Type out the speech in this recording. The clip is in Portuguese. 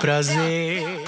prazer.